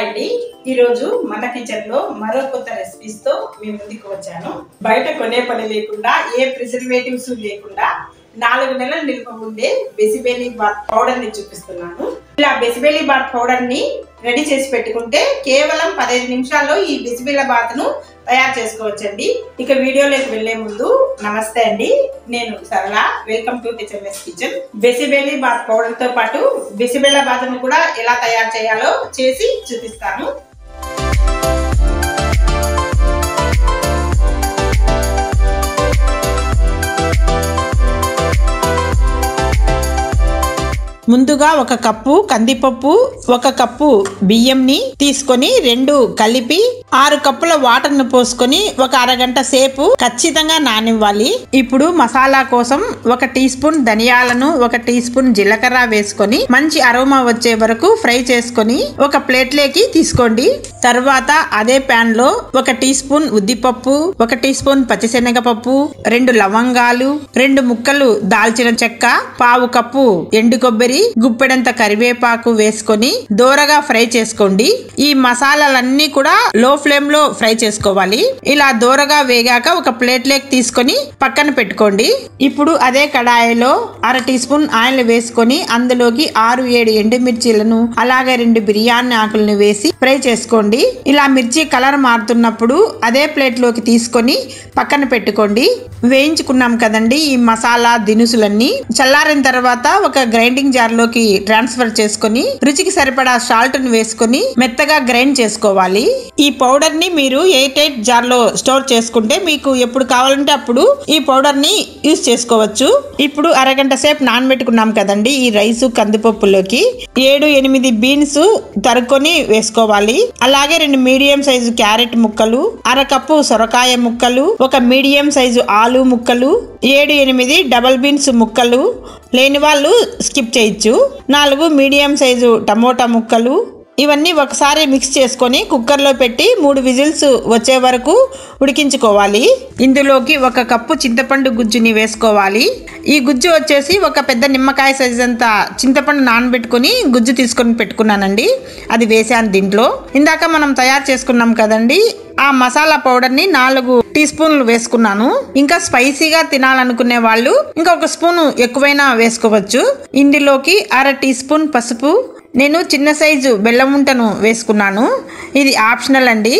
Hi అండి. ఈరోజు మన కిచెన్లో మరో కొత్త రెసిపీస్తో మీ ముందుకు వచ్చాను. బయట కొనే పని లేకుండా ఏ ప్రిజర్వేటివ్స్ లేకుండా నాలుగు నెలలు నిల్వ ఉండే బెసిబేలి బాత్ పౌడర్ని చూపిస్తున్నాను. ఇలా బెసిబేలి బాత్ పౌడర్ని రెడీ చేసి పెట్టుకుంటే కేవలం పదహైదు నిమిషాల్లో ఈ బెసిబేల బాత్ను తయారు చేసుకోవచ్చండి. ఇక వీడియోలోకి వెళ్ళే ముందు నమస్తే అండి. నేను Sarala. Welcome to HMS kitchen bisi bele bath పౌడర్తో పాటు బెసిబేల బాత్ను కూడా ఎలా తయారు చేయాలో చేసి చూపిస్తాను. ముందుగా ఒక కప్పు కందిపప్పు ఒక కప్పు బియ్యంని తీసుకొని రెండు కలిపి ఆరు కప్పుల వాటర్ను పోసుకొని ఒక అరగంట సేపు ఖచ్చితంగా నానివ్వాలి. ఇప్పుడు మసాలా కోసం ఒక టీ స్పూన్ ధనియాలను ఒక టీ స్పూన్ జీలకర్ర వేసుకొని మంచి అరోమా వచ్చే వరకు ఫ్రై చేసుకొని ఒక ప్లేట్లోకి తీసుకోండి. తర్వాత అదే ప్యాన్లో ఒక టీ స్పూన్ ఉద్దిపప్పు ఒక టీ స్పూన్ పచ్చిశనగపప్పు రెండు లవంగాలు రెండు ముక్కలు దాల్చిన చెక్క పావు కప్పు ఎండు కొబ్బరి గుప్పెడంత కరివేపాకు వేసుకొని దోరగా ఫ్రై చేసుకోండి. ఈ మసాలాలన్నీ కూడా లో ఫ్లేమ్లో ఫ్రై చేసుకోవాలి. ఇలా దోరగా వేగాక ఒక ప్లేట్ లేక్ తీసుకొని పక్కన పెట్టుకోండి. ఇప్పుడు అదే కడాయిలో అర టీ స్పూన్ ఆయిల్ వేసుకొని అందులోకి ఆరు ఏడు ఎండుమిర్చీలను అలాగే రెండు బిర్యానీ ఆకులను వేసి ఫ్రై చేసుకోండి. ఇలా మిర్చి కలర్ మారుతున్నప్పుడు అదే ప్లేట్లోకి తీసుకొని పక్కన పెట్టుకోండి. వేయించుకున్నాం కదండి ఈ మసాలా దినుసులన్నీ. చల్లారిన తర్వాత ఒక గ్రైండింగ్ జార్ లోకి ట్రాన్స్ఫర్ చేసుకొని రుచికి సరిపడా సాల్ట్ను వేసుకొని మెత్తగా గ్రైండ్ చేసుకోవాలి. ఈ పౌడర్ని మీరు ఎయిట్ ఎయిట్ జార్లో స్టోర్ చేసుకుంటే మీకు ఎప్పుడు కావాలంటే అప్పుడు ఈ పౌడర్ని యూస్ చేసుకోవచ్చు. ఇప్పుడు అరగంట సేపు నానబెట్టుకున్నాం కదండి ఈ రైస్ కందిపప్పులోకి. ఏడు ఎనిమిది బీన్స్ తరుక్కొని వేసుకోవాలి. అలాగే రెండు మీడియం సైజు క్యారెట్ ముక్కలు అర కప్పు సొరకాయ ముక్కలు ఒక మీడియం సైజు ఆలు ముక్కలు ఏడు ఎనిమిది డబల్ బీన్స్ ముక్కలు లేని వాళ్ళు స్కిప్ చేయొచ్చు. నాలుగు మీడియం సైజు టమోటా ముక్కలు. ఇవన్నీ ఒకసారి మిక్స్ చేసుకొని కుక్కర్లో పెట్టి మూడు విజిల్స్ వచ్చే వరకు ఉడికించుకోవాలి. ఇందులోకి ఒక కప్పు చింతపండు గుజ్జుని వేసుకోవాలి. ఈ గుజ్జు వచ్చేసి ఒక పెద్ద నిమ్మకాయ సైజ్ అంత చింతపండు నానబెట్టుకొని గుజ్జు తీసుకొని పెట్టుకున్నానండి. అది వేసాను దీంట్లో. ఇందాక మనం తయారు చేసుకున్నాం కదండి ఆ మసాలా పౌడర్ని నాలుగు టీ స్పూన్లు వేసుకున్నాను. ఇంకా స్పైసీగా తినాలనుకునే వాళ్ళు ఇంకా ఒక స్పూన్ ఎక్కువైనా వేసుకోవచ్చు. ఇందులోకి అర టీ స్పూన్ పసుపు. నేను చిన్న సైజు బెల్లం ఉంటను వేసుకున్నాను. ఇది ఆప్షనల్ అండి.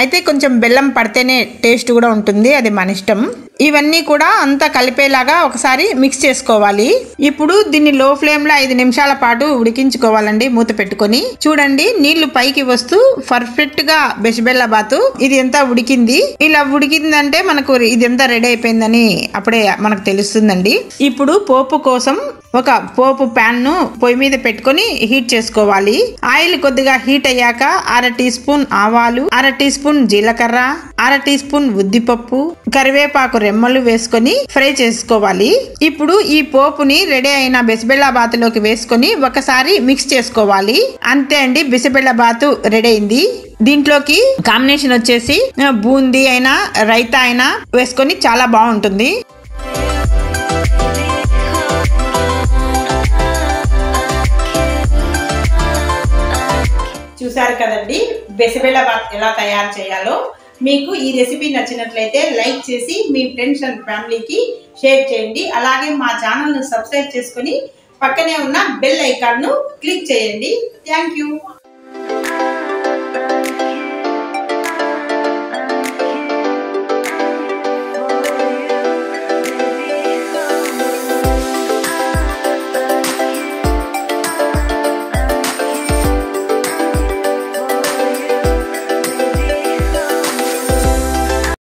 అయితే కొంచెం బెల్లం పడితేనే టేస్ట్ కూడా ఉంటుంది అది మన ఇష్టం. ఇవన్నీ కూడా అంతా కలిపేలాగా ఒకసారి మిక్స్ చేసుకోవాలి. ఇప్పుడు దీన్ని లో ఫ్లేమ్లో ఐదు నిమిషాల పాటు ఉడికించుకోవాలండి మూత పెట్టుకొని. చూడండి నీళ్ళు పైకి వస్తూ పర్ఫెక్ట్గా బెషబెల్ల బాతు ఇది ఎంత ఉడికింది? ఇలా ఉడికిందంటే మనకు ఇది ఎంత రెడీ అయిపోయిందని అప్పుడే మనకు తెలుస్తుందండి. ఇప్పుడు పోపు కోసం ఒక పోపు ప్యాన్ను పొయ్యి మీద పెట్టుకొని హీట్ చేసుకోవాలి. ఆయిల్ కొద్దిగా హీట్ అయ్యాక అర టీ స్పూన్ ఆవాలు అర టీ స్పూన్ జీలకర్ర అర టీ స్పూన్ ఉద్దిపప్పు కరివేపాకు రెమ్మలు వేసుకొని ఫ్రై చేసుకోవాలి. ఇప్పుడు ఈ పోపుని రెడీ అయిన బిసిబెళ్ళ బాతులోకి వేసుకొని ఒకసారి మిక్స్ చేసుకోవాలి. అంతే అండి బిసిబెళ్ళ బాతు రెడీ అయింది. దీంట్లోకి కాంబినేషన్ వచ్చేసి బూందీ అయినా రైతా అయినా వేసుకొని చాలా బాగుంటుంది. చూసారు కదండి. బెసబెళ్ళ బాత్ ఎలా తయారు చేయాలో మీకు ఈ రెసిపీ నచ్చినట్లయితే లైక్ చేసి మీ ఫ్రెండ్స్ అండ్ ఫ్యామిలీకి షేర్ చేయండి. అలాగే మా ఛానల్ను సబ్స్క్రైబ్ చేసుకొని పక్కనే ఉన్న బెల్ ఐకాన్ను క్లిక్ చేయండి. Thank you.